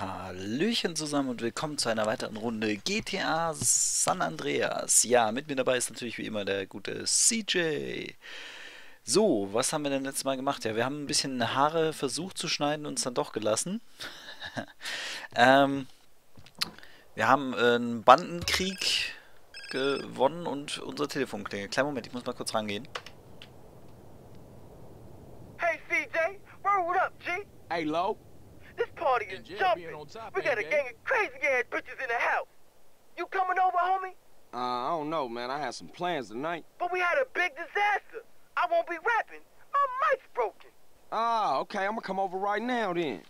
Hallöchen zusammen und willkommen zu einer weiteren Runde GTA San Andreas. Ja, mit mir dabei ist natürlich wie immer der gute CJ. So, was haben wir denn letztes Mal gemacht? Ja, wir haben ein bisschen Haare versucht zu schneiden und uns dann doch gelassen. ähm, wir haben einen Bandenkrieg gewonnen und unser Telefon klingelt. Kleinen Moment, ich muss mal kurz rangehen. Hey CJ, word up, G? Hey, Lo. This party is jumping. We got a gang of crazy ass bitches in the house. You coming over, homie? Uh, I don't know, man. I had some plans tonight. But we had a big disaster. I won't be rapping. My mic's broken. Ah, okay. I'm gonna come over right now then.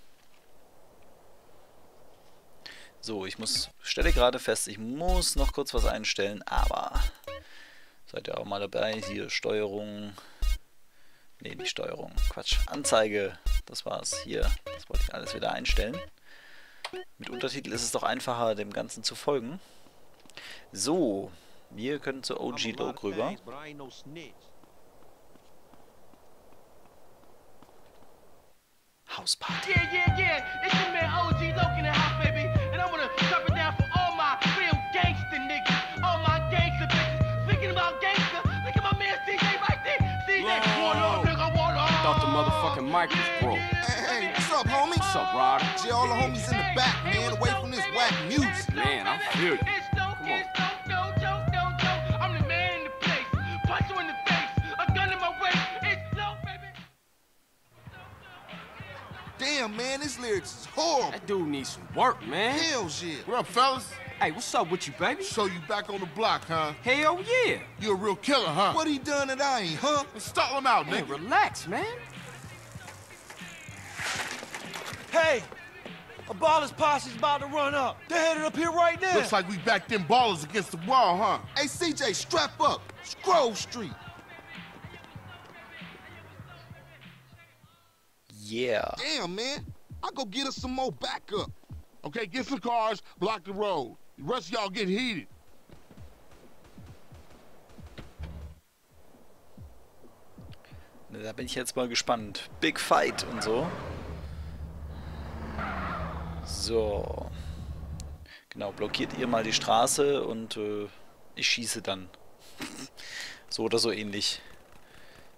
So, ich muss, stelle gerade fest, ich muss noch kurz was einstellen, aber seid ihr auch mal dabei? Hier Steuerung, nee, nicht Steuerung, Quatsch, Anzeige, das war's, hier, das wollte ich alles wieder einstellen. Mit Untertitel ist es doch einfacher, dem Ganzen zu folgen. So, wir können zu OG Low rüber. Hausparty. Yeah, yeah, yeah. It's your man OG Loke in the house, baby. And I'm gonna drop it motherfucking mic was broke. Hey, hey, what's up, homie? What's up, Ryder? Gee, all the homies in the back, man, away from this whack music. Man, I feel you. It's no, Come on. it's no, no joke, no joke. I'm the man in the place. Punch you in the face. A gun in my waist. It's no, baby. Damn, man, this lyrics is horrible. That dude needs some work, man. Hell yeah. What up, fellas? Hey, what's up with you, baby? So you back on the block, huh? Hell yeah. You a real killer, huh? What he done that I ain't, huh? Let's stall him out, Man, nigga. relax, man. Hey, a baller's posse's about to run up. They're headed up here right now. Looks like we backed them ballers against the wall, huh? Hey, CJ, strap up. Scroll Street. Yeah. Damn, man. I go get us some more backup. Okay, get some cars, block the road. The rest of y'all get heated. Da bin ich jetzt mal gespannt. Big Fight und so. So. Genau, blockiert ihr mal die Straße und äh, ich schieße dann. so oder so ähnlich.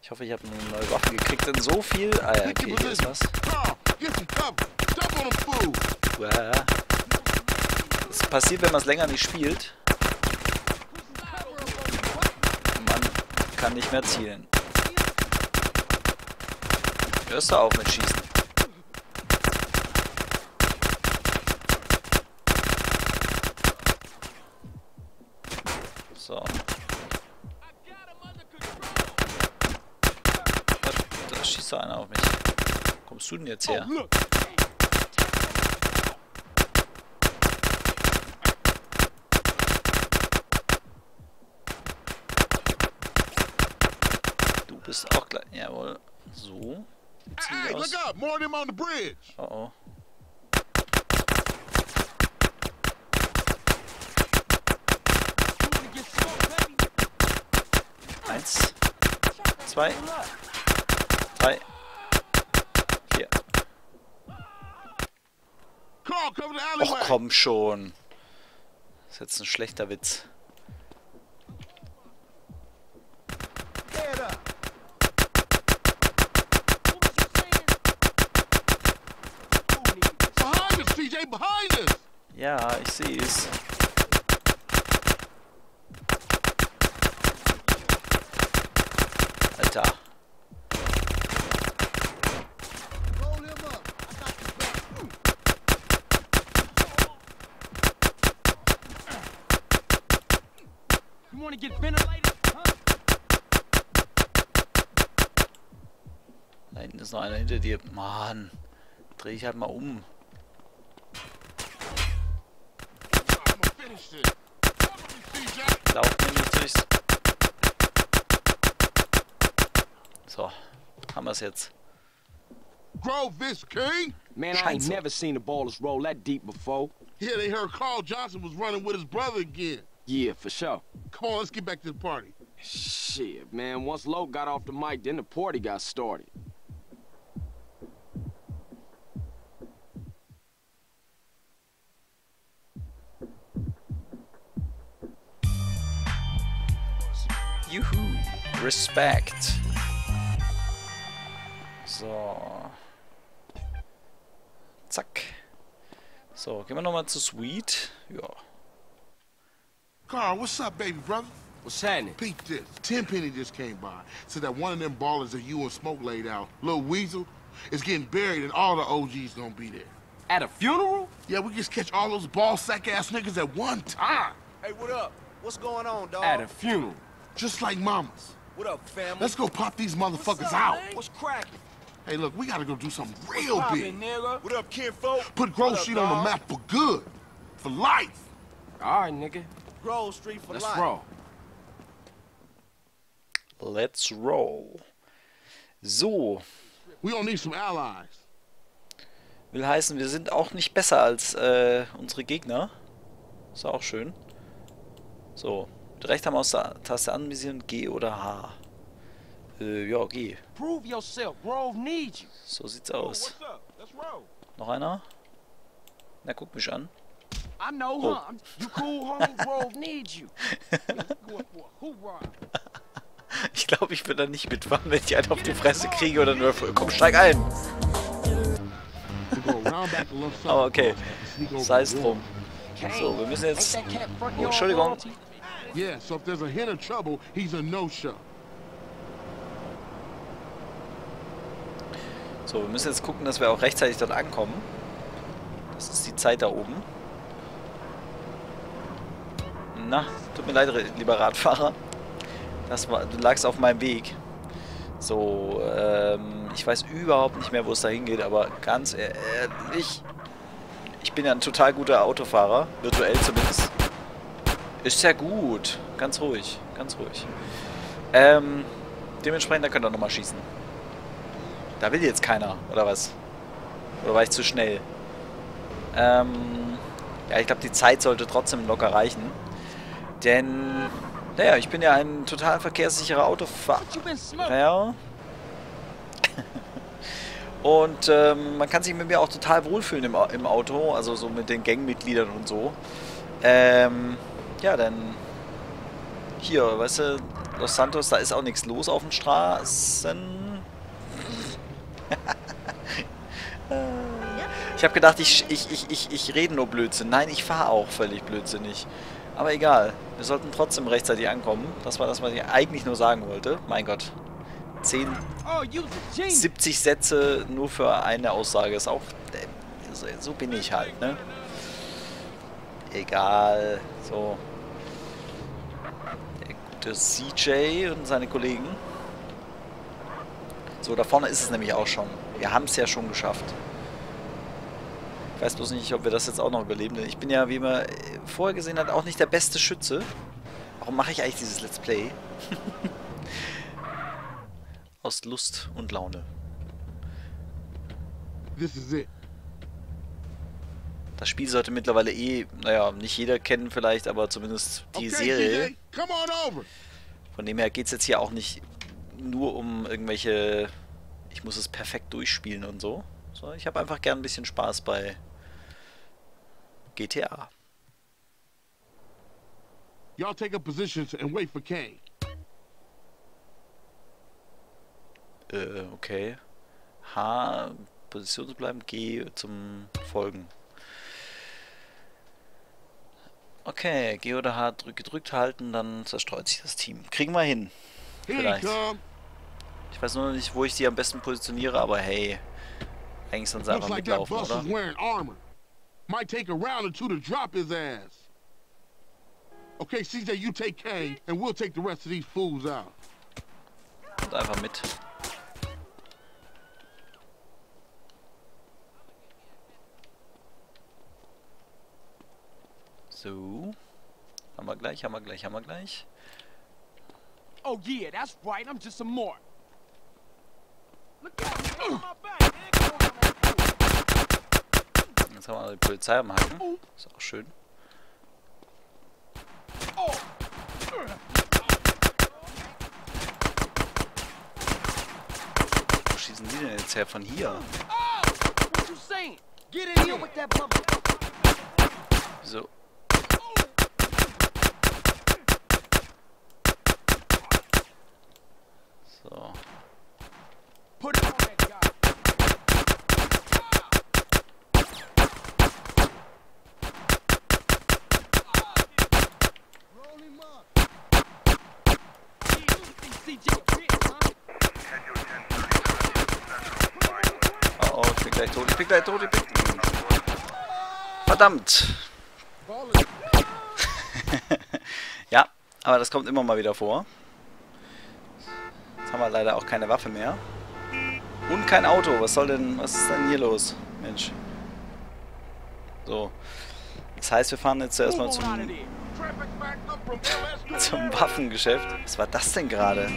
Ich hoffe, ich habe eine neue Waffe gekriegt, denn so viel... Ah ja, okay, hier ist was. Das passiert, wenn man es länger nicht spielt. Man kann nicht mehr zielen. Hörst du auf mit Schießen? So. Da, da schießt da einer auf mich. Wo kommst du denn jetzt her? Du bist auch gleich. Jawohl. So. Sieht's Hey, aus. look up. More of them on the bridge. Oh oh. Eins, zwei, cover the Och komm schon. Das ist jetzt ein schlechter Witz. You wanna get ventilated, huh? Da hinten ist noch einer hinter dir. Mann. Dreh ich halt mal um. I'm gonna finish this. Cover me, CJ. Lauf mir nicht durchs. So. Haben wir es jetzt. Grove this, King. Man, I ain't never seen the ballers roll that deep before. Yeah, they heard Carl Johnson was running with his brother again. Yeah, for sure. Come on, let's get back to the party. Shit, man. Once Lowe got off the mic, then the party got started. Juhu. Respect. So. Zack. So, gehen wir nochmal zu Sweet. Ja, Carl, what's up, baby brother? What's happening? Peep this. Tenpenny just came by. Said that one of them ballers that you and Smoke laid out, Lil Weasel, is getting buried and all the OGs gonna be there. At a funeral? Yeah, we just catch all those ball sack ass niggas at one time. Hey, what up? What's going on, dog? At a funeral. Just like mamas. What up, family? Let's go pop these motherfuckers What's up, out. man? What's cracking? Hey, look, we gotta go do something real big. nigga? What up, kinfolk? Put Grove What up, Street on the map for good. For life. All right, nigga. Grove Street for Let's life. roll. Let's roll. So. We don't need some allies. Will heißen, wir sind auch nicht besser als äh, unsere Gegner. Ist auch schön. So. Mit rechter Maustaste anvisieren, G oder H. Äh, ja, G. Prove yourself. Grove needs you. So sieht's aus. roll. Noch einer? Na, guck mich an. I know, Oh. huh? I'm- You cool, homie? Grove needs you. Ich glaube, ich würde da nicht mitfahren, wenn ich einen auf die Fresse kriege oder nur... Komm, steig ein! Aber okay. Sneak over Sei es drum. So, wir müssen jetzt... that cat front Oh, Entschuldigung. royalty? wall. Yeah, so if there's a hint of trouble, he's a no-show. So, wir müssen jetzt gucken, dass wir auch rechtzeitig dort ankommen. Das ist die Zeit da oben. Na, tut mir leid, lieber Radfahrer. Das war, du lagst auf meinem Weg. So, ähm, ich weiß überhaupt nicht mehr, wo es da hingeht, aber ganz ehrlich, ich bin ja ein total guter Autofahrer, virtuell zumindest. Ist ja gut, ganz ruhig, ganz ruhig. Ähm, dementsprechend, da könnt ihr nochmal schießen. Da will jetzt keiner, oder was? Oder war ich zu schnell? Ähm, ja, ich glaube, die Zeit sollte trotzdem locker reichen. Denn, naja, ich bin ja ein total verkehrssicherer Autofahrer. Ja. Und ähm, man kann sich mit mir auch total wohlfühlen im, im Auto, also so mit den Gangmitgliedern und so. Ähm, ja, dann hier, weißt du, Los Santos, da ist auch nichts los auf den Straßen. ich habe gedacht, ich, ich, ich, ich, ich rede nur Blödsinn. Nein, ich fahre auch völlig blödsinnig. Aber egal, wir sollten trotzdem rechtzeitig ankommen. Das war das, was ich eigentlich nur sagen wollte. Mein Gott. 10, Oh, you's a genius. 70 Sätze nur für eine Aussage ist auch. äh, So, so bin ich halt, ne? Egal. So. Der gute CJ und seine Kollegen. So, da vorne ist es nämlich auch schon. Wir haben es ja schon geschafft. Ich weiß bloß nicht, ob wir das jetzt auch noch überleben. Denn ich bin ja, wie man vorher gesehen hat, auch nicht der beste Schütze. Warum mache ich eigentlich dieses Let's Play? Aus Lust und Laune. This is it. Das Spiel sollte mittlerweile eh, naja, nicht jeder kennen vielleicht, aber zumindest die okay, Serie. Von dem her geht es jetzt hier auch nicht nur um irgendwelche, ich muss es perfekt durchspielen und so. so ich habe einfach gern ein bisschen Spaß bei GTA. Y'all take up positions and wait for Kane. Äh, okay. H, Position zu bleiben, G zum Folgen. Okay, G oder H drück, gedrückt halten, dann zerstreut sich das Team. Kriegen wir hin. Vielleicht. Ich weiß nur noch nicht, wo ich die am besten positioniere, aber hey. Eigentlich sollen sie Looks einfach mitlaufen, oder? Is wearing armor. Might take a round or two to drop his ass. Okay, CJ, you take Kane, and we'll take the rest of these fools out. Und einfach mit. So. Haben wir gleich, haben wir gleich, haben wir gleich. Oh, yeah, that's right. I'm just a mark. Look out, man. My back, Jetzt haben wir die Polizei am Haken. Ist auch schön. Wo schießen die denn jetzt her? Von hier? What tot, ich bin gleich tot, ich bin... Verdammt! ja, aber das kommt immer mal wieder vor. Jetzt haben wir leider auch keine Waffe mehr. Und kein Auto. Was soll denn... Was ist denn hier los? Mensch. So. Das heißt, wir fahren jetzt erstmal zum, zum Waffengeschäft. Was war das denn gerade?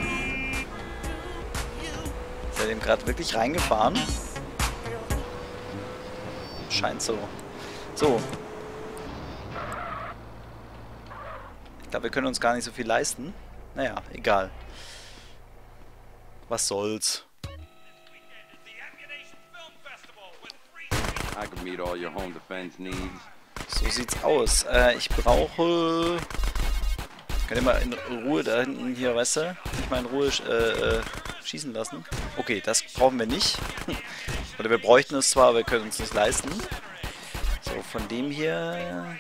Ist er dem gerade wirklich reingefahren? Scheint so. So. Ich glaube, wir können uns gar nicht so viel leisten. Naja, egal. Was soll's. So sieht's aus. Äh, ich brauche... Könnt ihr mal in Ruhe da hinten hier, weißt du? Nicht mal in Ruhe äh, äh, schießen lassen. Okay, das brauchen wir nicht. Oder wir bräuchten es zwar, aber wir können uns nicht leisten. So, von dem hier...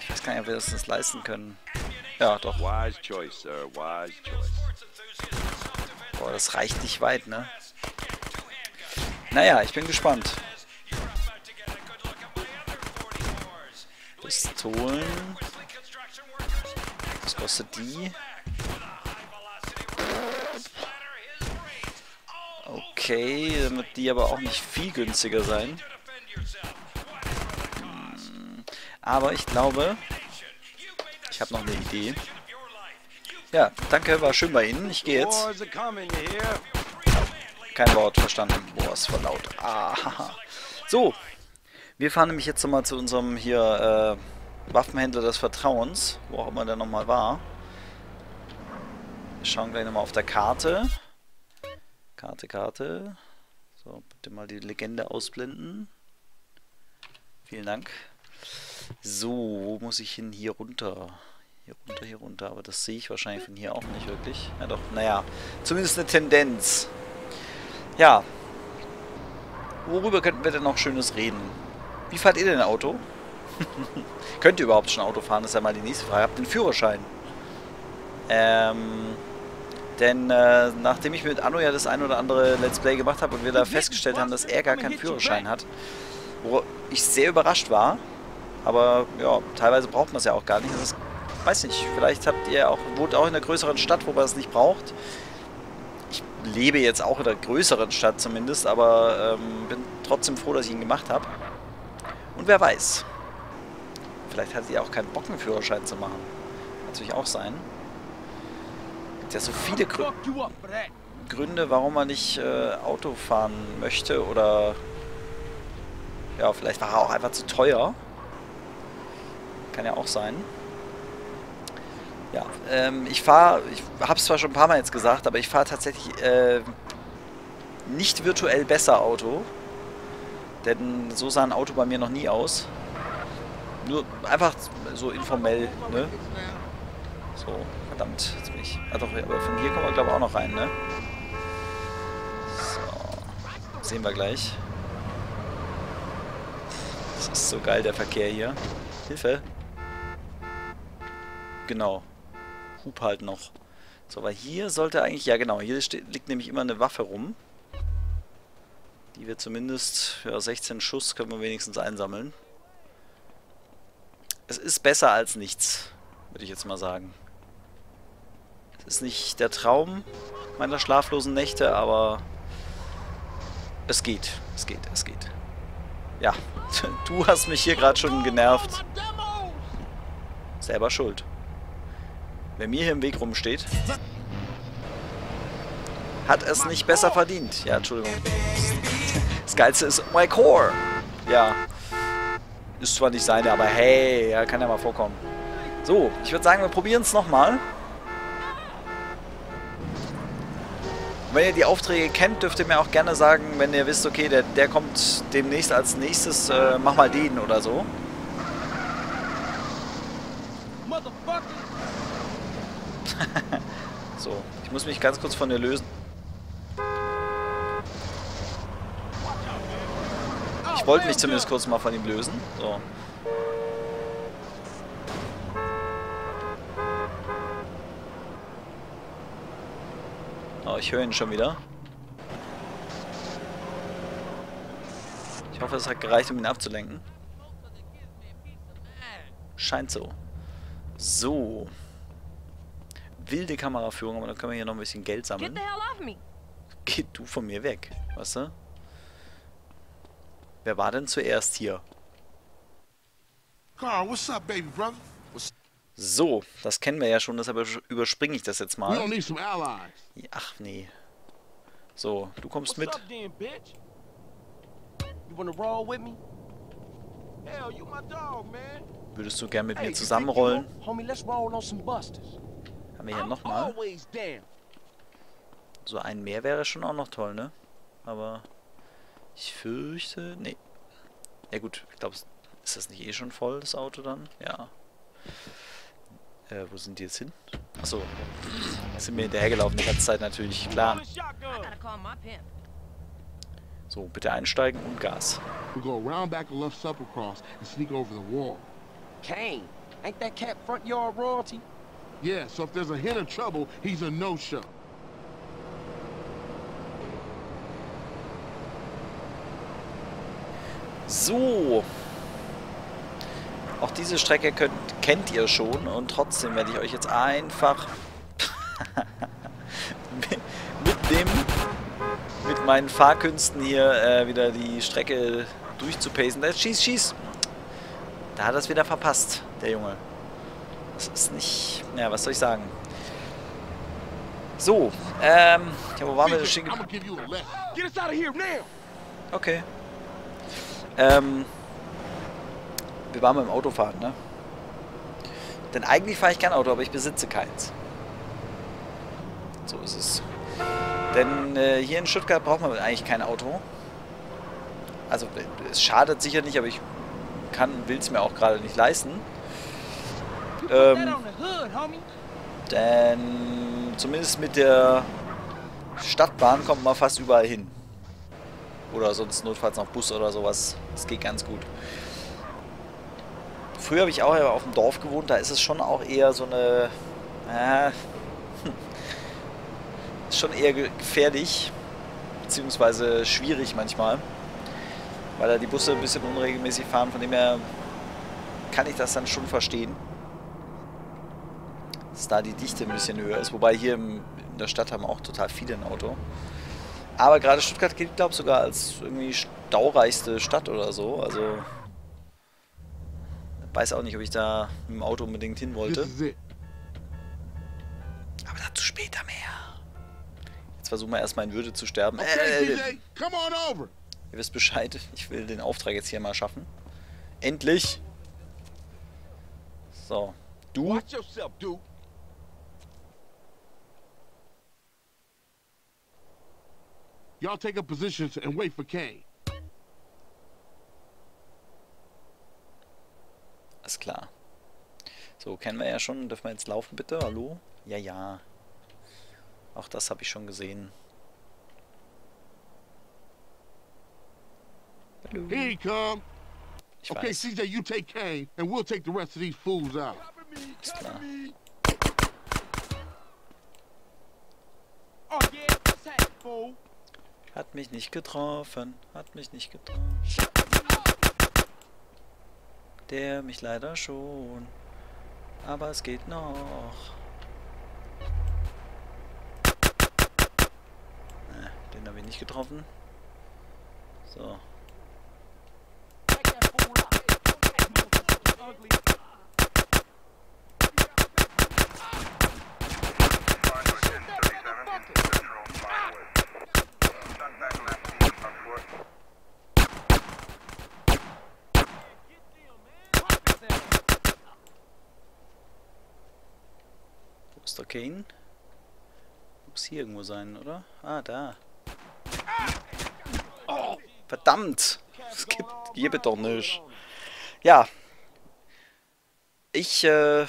Ich weiß gar nicht, ob wir das uns leisten können. Ja, doch. Boah, das reicht nicht weit, ne? Naja, ich bin gespannt. Pistolen. Was kostet die? Okay, dann wird die aber auch nicht viel günstiger sein. Hm, Aber ich glaube, ich habe noch eine Idee. Ja, danke, war schön bei Ihnen. Ich gehe jetzt. Kein Wort verstanden. Boah, ist voll laut. Ah. So, wir fahren nämlich jetzt nochmal zu unserem hier äh, Waffenhändler des Vertrauens, wo auch immer der nochmal war. Wir schauen gleich nochmal auf der Karte. Karte, Karte. So, bitte mal die Legende ausblenden. Vielen Dank. So, wo muss ich hin? Hier runter. Hier runter, hier runter. Aber das sehe ich wahrscheinlich von hier auch nicht wirklich. Ja doch, naja. Zumindest eine Tendenz. Ja. Worüber könnten wir denn noch Schönes reden? Wie fahrt ihr denn Auto? Könnt ihr überhaupt schon Auto fahren? Das ist ja mal die nächste Frage. Habt ihr einen Führerschein? Ähm... Denn äh, nachdem ich mit Anno ja das ein oder andere Let's Play gemacht habe und wir da festgestellt haben, dass er gar keinen Führerschein hat, wo ich sehr überrascht war, aber ja, teilweise braucht man es ja auch gar nicht. Das ist, weiß nicht, vielleicht habt ihr auch, wohnt auch in einer größeren Stadt, wo man es nicht braucht. Ich lebe jetzt auch in einer größeren Stadt zumindest, aber ähm, bin trotzdem froh, dass ich ihn gemacht habe. Und wer weiß, vielleicht hat sie auch keinen Bock, einen Führerschein zu machen. Kann natürlich auch sein. Gibt ja so viele that. Gründe, warum man nicht äh, Auto fahren möchte oder ja, vielleicht war er auch einfach zu teuer. Kann ja auch sein. Ja, ähm, ich fahre, ich habe es zwar schon ein paar Mal jetzt gesagt, aber ich fahre tatsächlich äh, nicht virtuell besser Auto. Denn so sah ein Auto bei mir noch nie aus. Nur einfach so informell, ne? So, verdammt, jetzt bin ich. Ah doch, aber von hier kommen wir glaube ich auch noch rein, ne? So. Sehen wir gleich. Das ist so geil, der Verkehr hier. Hilfe. Genau. Hub halt noch. So, aber hier sollte eigentlich... Ja, genau. Hier steht, liegt nämlich immer eine Waffe rum. Die wir zumindest... Ja, 16 Schuss können wir wenigstens einsammeln. Es ist besser als nichts, würde ich jetzt mal sagen. Es ist nicht der Traum meiner schlaflosen Nächte, aber es geht, es geht, es geht. Ja, du hast mich hier gerade schon genervt. Selber schuld. Wer mir hier im Weg rumsteht, hat es nicht besser verdient. Ja, Entschuldigung. Das Geilste ist My Core. Ja. Ist zwar nicht seine, aber hey, ja, kann ja mal vorkommen. So, ich würde sagen, wir probieren es nochmal. Wenn ihr die Aufträge kennt, dürft ihr mir auch gerne sagen, wenn ihr wisst, okay, der, der kommt demnächst als nächstes, äh, mach mal den oder so. So, ich muss mich ganz kurz von dir lösen. Ich wollte mich zumindest kurz mal von ihm lösen. So. Ich höre ihn schon wieder. Ich hoffe, es hat gereicht, um ihn abzulenken. Scheint so. So. Wilde Kameraführung, aber dann können wir hier noch ein bisschen Geld sammeln. Geh du von mir weg, weißt du? Wer war denn zuerst hier? Carl, what's up, baby brother? So, das kennen wir ja schon, deshalb überspringe ich das jetzt mal. Ach nee. So, du kommst mit. Würdest du gern mit mir zusammenrollen? Haben wir hier nochmal. always down. So ein mehr wäre schon auch noch toll, ne? Aber ich fürchte, nee. Ja gut, ich glaube, ist das nicht eh schon voll, das Auto dann? Ja. Äh, wo sind die jetzt hin? Achso. Sind mir hinterhergelaufen die ganze Zeit natürlich, klar. So, bitte einsteigen und Gas. We go around back the left supper cross and sneak over the wall. Kane, ain't that cat front yard royalty? Yeah, so if there's a hint of trouble, he's a no-show. So. Auch diese Strecke könnt, kennt ihr schon und trotzdem werde ich euch jetzt einfach mit dem mit meinen Fahrkünsten hier äh, wieder die Strecke durchzupacen. Äh, schieß, schieß! Da hat er es wieder verpasst, der Junge. Das ist nicht... Ja, was soll ich sagen? So, ähm... Ja, wo waren wir denn stehen. Okay. Ähm, wir waren beim Autofahren, ne? Denn eigentlich fahre ich kein Auto, aber ich besitze keins. So ist es. Denn äh, hier in Stuttgart braucht man eigentlich kein Auto. Also es schadet sicher nicht, aber ich kann will es mir auch gerade nicht leisten. Ähm, denn zumindest mit der Stadtbahn kommt man fast überall hin. Oder sonst notfalls noch Bus oder sowas. Das geht ganz gut. Früher habe ich auch auf dem Dorf gewohnt, da ist es schon auch eher so eine. Äh, ist schon eher ge- gefährlich. Beziehungsweise schwierig manchmal. Weil da die Busse ein bisschen unregelmäßig fahren. Von dem her kann ich das dann schon verstehen. Dass da die Dichte ein bisschen höher ist. Wobei hier in der Stadt haben auch total viele ein Auto. Aber gerade Stuttgart gilt, glaube ich, sogar als irgendwie staureichste Stadt oder so. Also. Weiß auch nicht, ob ich da mit dem Auto unbedingt hin wollte. Aber dazu später mehr. Jetzt versuchen wir erstmal in Würde zu sterben. Okay, Äh, come on over. ihr wisst Bescheid. Ich will den Auftrag jetzt hier mal schaffen. Endlich. So. Du. Watch yourself, dude. Y'all take up positions and wait for Kane. Alles klar. So, kennen wir ja schon. Dürfen wir jetzt laufen, bitte? Hallo? Ja, ja. Auch das habe ich schon gesehen. Hallo. Here he come. Ich Okay, weiß. CJ, you take Kane, and we'll take the rest of these fools out. Ist klar. Oh? Hat mich nicht getroffen. Hat mich nicht getroffen. Der mich leider schon. Aber es geht noch. Äh, den habe ich nicht getroffen. So. Wo ist der Kane? Muss hier irgendwo sein, oder? Ah, da. Oh, verdammt! Es gibt hier doch nicht. Ja. Ich äh,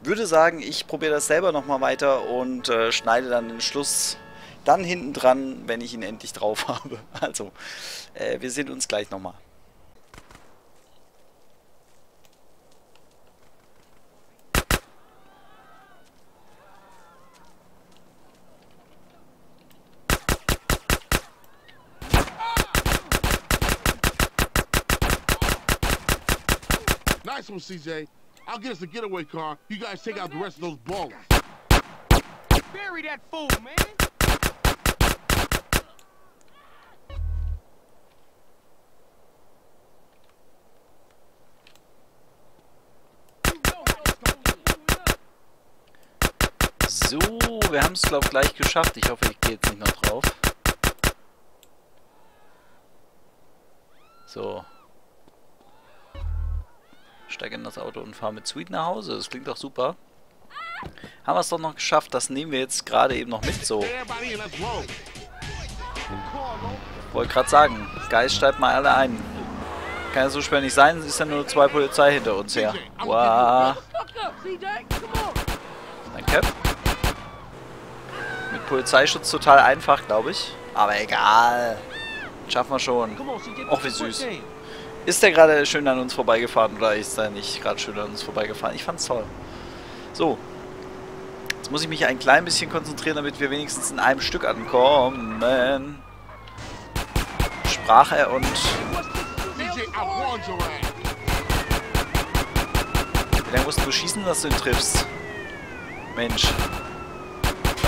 würde sagen, ich probiere das selber nochmal weiter und äh, schneide dann den Schluss dann hinten dran, wenn ich ihn endlich drauf habe. Also, äh, wir sehen uns gleich nochmal. One, CJ. I'll get us a getaway car. You guys take out the rest of those ballers. Bury that fool, man. You know how it's gonna be. So, wir haben es, glaube ich, gleich geschafft. Ich hoffe, ich gehe jetzt nicht noch drauf. So. Steige in das Auto und fahre mit Sweet nach Hause. Das klingt doch super. Haben wir es doch noch geschafft. Das nehmen wir jetzt gerade eben noch mit. So, wollte gerade sagen. Geist steigt mal alle ein. Kann ja so schwer nicht sein. Es ist ja nur zwei Polizei hinter uns her. Wow. Danke. Mit Polizeischutz total einfach, glaube ich. Aber egal. Schaffen wir schon. Och, wie süß. Ist der gerade schön an uns vorbeigefahren oder ist er nicht gerade schön an uns vorbeigefahren? Ich fand's toll. So. Jetzt muss ich mich ein klein bisschen konzentrieren, damit wir wenigstens in einem Stück ankommen. Sprach er und... Wie lange musst du schießen, dass du ihn triffst? Mensch.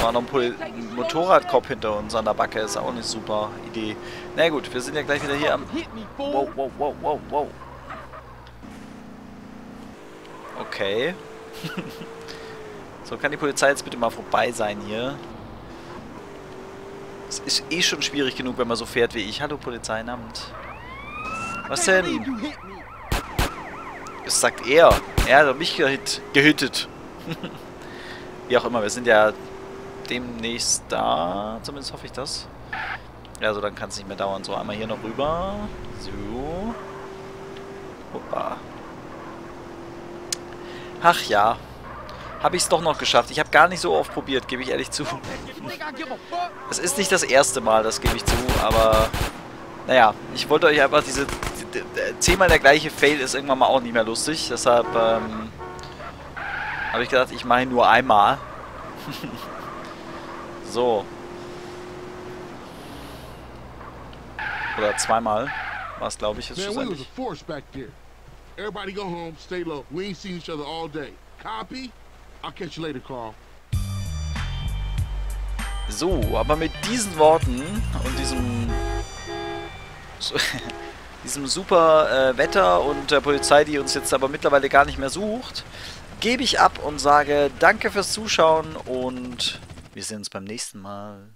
War noch ein, ein Motorradkopf hinter uns an der Backe. Ist auch eine super Idee. Na gut, wir sind ja gleich wieder hier am... Wow, wow, wow, wow, wow. Okay. so, kann die Polizei jetzt bitte mal vorbei sein hier? Es ist eh schon schwierig genug, wenn man so fährt wie ich. Hallo Polizeinamt. Was denn? Das sagt er. Er hat mich gehit gehittet. Wie auch immer, wir sind ja demnächst da. Zumindest hoffe ich das. Ja, so dann kann es nicht mehr dauern. So, einmal hier noch rüber. So. Hoppa. Ach ja. Habe ich es doch noch geschafft. Ich habe gar nicht so oft probiert, gebe ich ehrlich zu. Es ist nicht das erste Mal, das gebe ich zu, aber naja, ich wollte euch einfach diese die- die- zehnmal der gleiche Fail ist irgendwann mal auch nicht mehr lustig, deshalb ähm, habe ich gedacht, ich mache ihn nur einmal. so. Oder zweimal war es, glaube ich, jetzt schlussendlich. Everybody go home, stay low. We ain't seen each other all day. Copy? I'll catch you later, Carl. So, aber mit diesen Worten und diesem diesem super äh, Wetter und der Polizei, die uns jetzt aber mittlerweile gar nicht mehr sucht, gebe ich ab und sage danke fürs Zuschauen und wir sehen uns beim nächsten Mal.